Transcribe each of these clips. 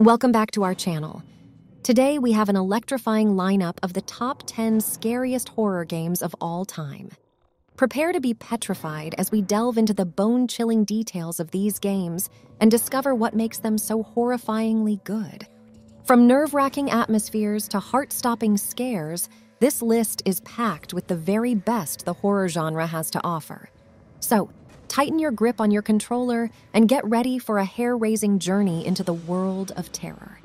Welcome back to our channel. Today we have an electrifying lineup of the top 10 scariest horror games of all time. Prepare to be petrified as we delve into the bone chilling details of these games and discover what makes them so horrifyingly good. From nerve wracking atmospheres to heart stopping scares, this list is packed with the very best the horror genre has to offer. So, tighten your grip on your controller, and get ready for a hair raising journey into the world of terror.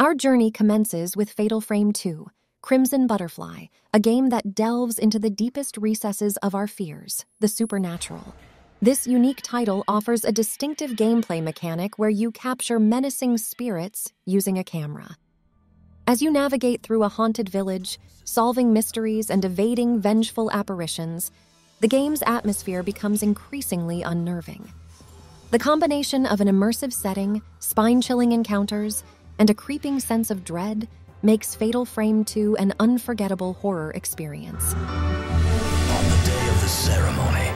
Our journey commences with Fatal Frame 2 Crimson Butterfly, a game that delves into the deepest recesses of our fears, the supernatural. This unique title offers a distinctive gameplay mechanic where you capture menacing spirits using a camera. As you navigate through a haunted village, solving mysteries and evading vengeful apparitions, the game's atmosphere becomes increasingly unnerving. The combination of an immersive setting, spine chilling encounters, and a creeping sense of dread makes Fatal Frame 2 an unforgettable horror experience. On the day of the ceremony,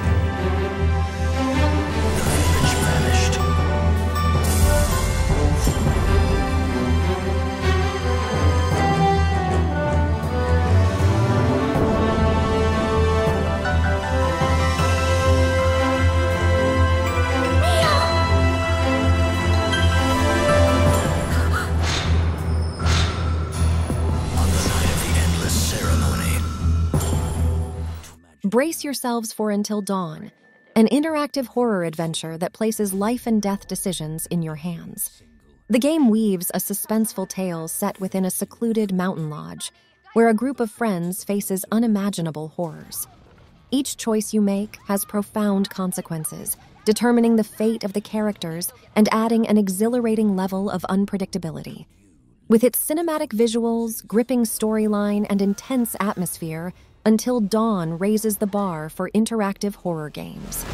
Brace yourselves for Until Dawn, an interactive horror adventure that places life and death decisions in your hands. The game weaves a suspenseful tale set within a secluded mountain lodge where a group of friends faces unimaginable horrors. Each choice you make has profound consequences, determining the fate of the characters and adding an exhilarating level of unpredictability. With its cinematic visuals, gripping storyline, and intense atmosphere, Until Dawn raises the bar for interactive horror games.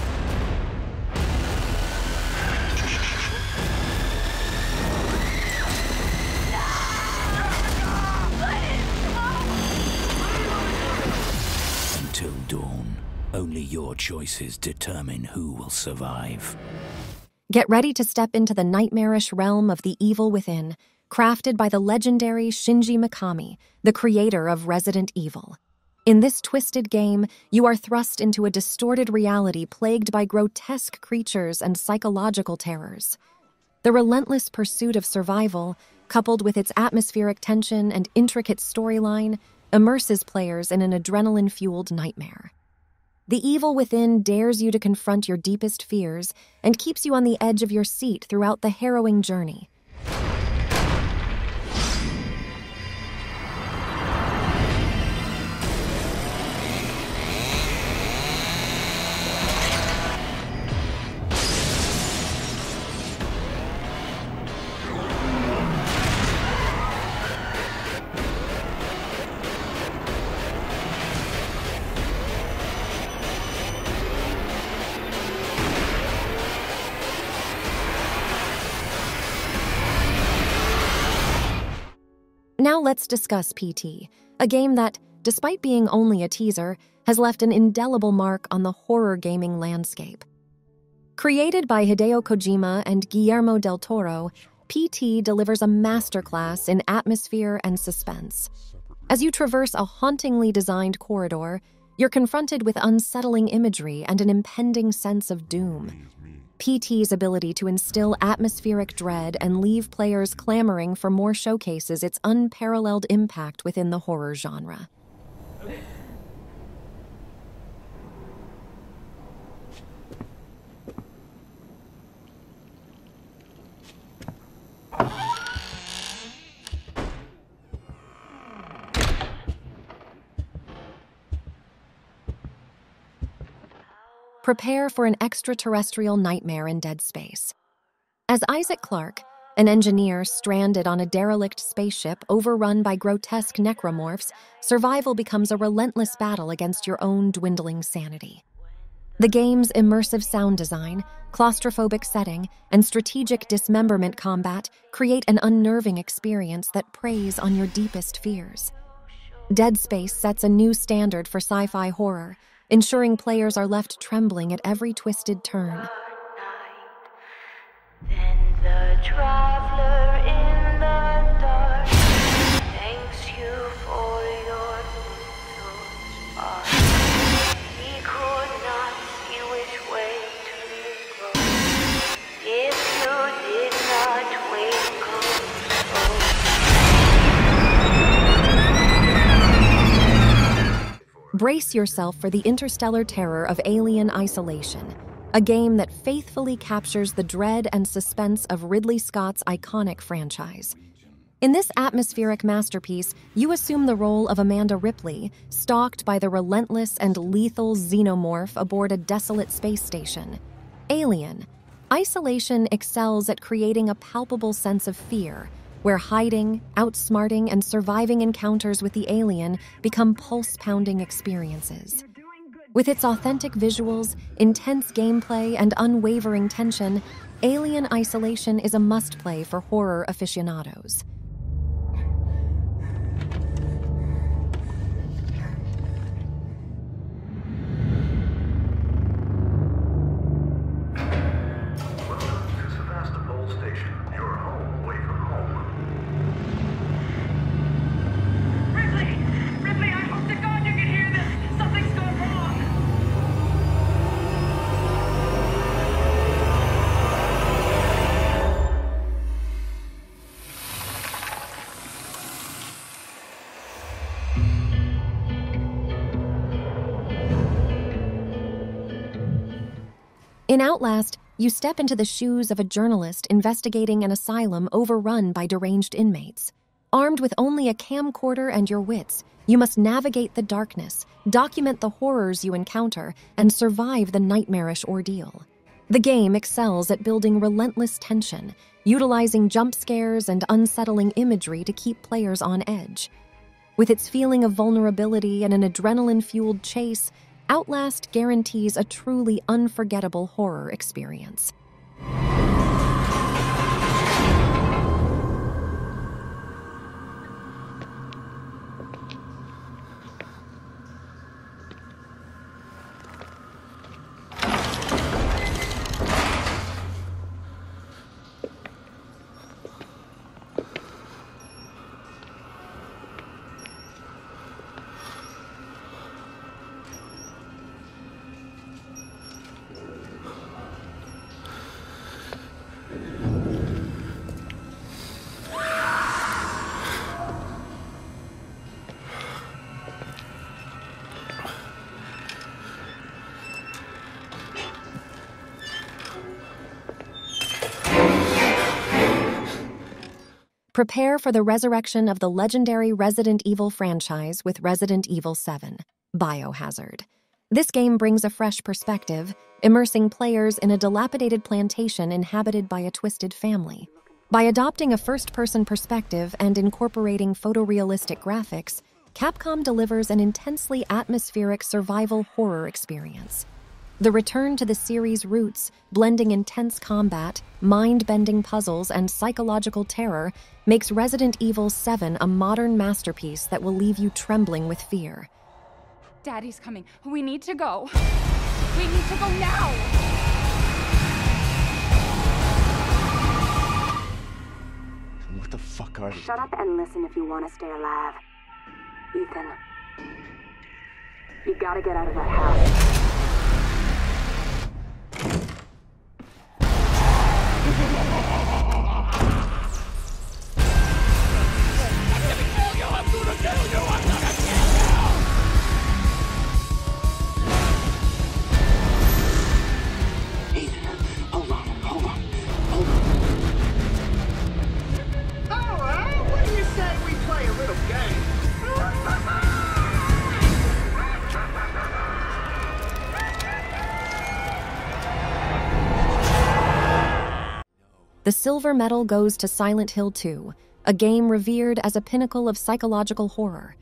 until dawn, only your choices determine who will survive. Get ready to step into the nightmarish realm of the evil within, crafted by the legendary Shinji Mikami, the creator of Resident Evil. In this twisted game, you are thrust into a distorted reality plagued by grotesque creatures and psychological terrors. The relentless pursuit of survival, coupled with its atmospheric tension and intricate storyline, immerses players in an adrenaline fueled nightmare. The evil within dares you to confront your deepest fears and keeps you on the edge of your seat throughout the harrowing journey. Let's discuss PT, a game that, despite being only a teaser, has left an indelible mark on the horror gaming landscape. Created by Hideo Kojima and Guillermo del Toro, PT delivers a masterclass in atmosphere and suspense. As you traverse a hauntingly designed corridor, you're confronted with unsettling imagery and an impending sense of doom. PT's ability to instill atmospheric dread and leave players clamoring for more showcases its unparalleled impact within the horror genre. Prepare for an extraterrestrial nightmare in dead space. As Isaac Clarke, an engineer stranded on a derelict spaceship overrun by grotesque necromorphs, survival becomes a relentless battle against your own dwindling sanity. The game's immersive sound design, claustrophobic setting, and strategic dismemberment combat create an unnerving experience that preys on your deepest fears. Dead Space sets a new standard for sci fi horror, ensuring players are left trembling at every twisted turn. Brace yourself for the interstellar terror of Alien Isolation, a game that faithfully captures the dread and suspense of Ridley Scott's iconic franchise. In this atmospheric masterpiece, you assume the role of Amanda Ripley, stalked by the relentless and lethal xenomorph aboard a desolate space station. Alien. Isolation excels at creating a palpable sense of fear, where hiding, outsmarting, and surviving encounters with the alien become pulse pounding experiences. With its authentic visuals, intense gameplay, and unwavering tension, Alien Isolation is a must play for horror aficionados. In Outlast, you step into the shoes of a journalist investigating an asylum overrun by deranged inmates. Armed with only a camcorder and your wits, you must navigate the darkness, document the horrors you encounter, and survive the nightmarish ordeal. The game excels at building relentless tension, utilizing jump scares and unsettling imagery to keep players on edge. With its feeling of vulnerability and an adrenaline fueled chase, Outlast guarantees a truly unforgettable horror experience. Prepare for the resurrection of the legendary Resident Evil franchise with Resident Evil 7 Biohazard. This game brings a fresh perspective, immersing players in a dilapidated plantation inhabited by a twisted family. By adopting a first person perspective and incorporating photorealistic graphics, Capcom delivers an intensely atmospheric survival horror experience. The return to the series' roots, blending intense combat, mind bending puzzles, and psychological terror, makes Resident Evil 7 a modern masterpiece that will leave you trembling with fear. Daddy's coming. We need to go. We need to go now! What the fuck are you? Shut up and listen if you want to stay alive. Ethan. You gotta get out of that house. The silver medal goes to Silent Hill 2, a game revered as a pinnacle of psychological horror.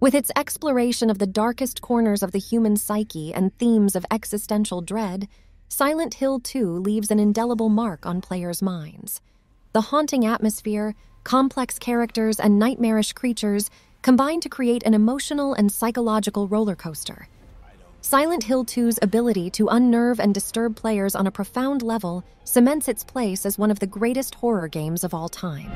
With its exploration of the darkest corners of the human psyche and themes of existential dread, Silent Hill 2 leaves an indelible mark on players' minds. The haunting atmosphere, complex characters, and nightmarish creatures combine to create an emotional and psychological roller coaster. Silent Hill 2's ability to unnerve and disturb players on a profound level cements its place as one of the greatest horror games of all time.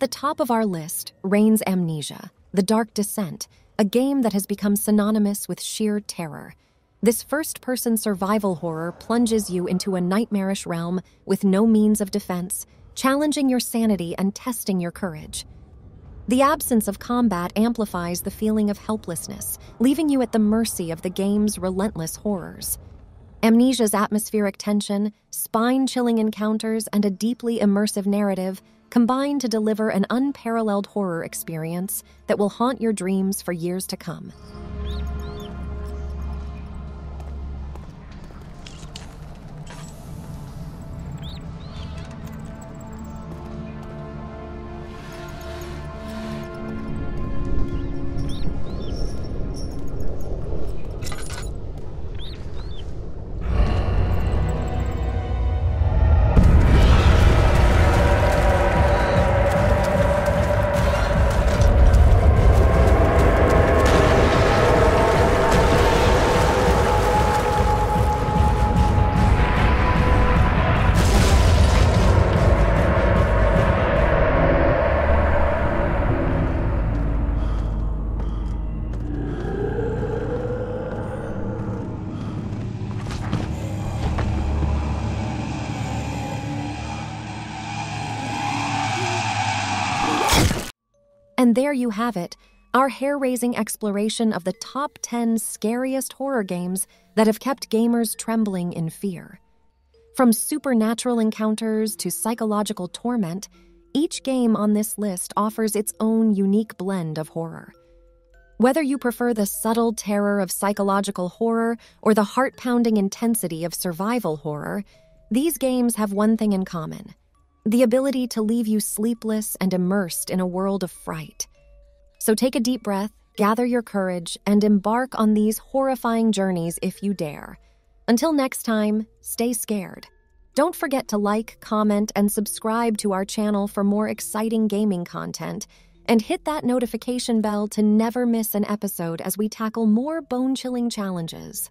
At the top of our list reigns Amnesia, The Dark Descent, a game that has become synonymous with sheer terror. This first person survival horror plunges you into a nightmarish realm with no means of defense, challenging your sanity and testing your courage. The absence of combat amplifies the feeling of helplessness, leaving you at the mercy of the game's relentless horrors. Amnesia's atmospheric tension, spine chilling encounters, and a deeply immersive narrative combine to deliver an unparalleled horror experience that will haunt your dreams for years to come. And there you have it, our hair raising exploration of the top 10 scariest horror games that have kept gamers trembling in fear. From supernatural encounters to psychological torment, each game on this list offers its own unique blend of horror. Whether you prefer the subtle terror of psychological horror or the heart pounding intensity of survival horror, these games have one thing in common the ability to leave you sleepless and immersed in a world of fright. So take a deep breath, gather your courage, and embark on these horrifying journeys if you dare. Until next time, stay scared. Don't forget to like, comment, and subscribe to our channel for more exciting gaming content, and hit that notification bell to never miss an episode as we tackle more bone chilling challenges.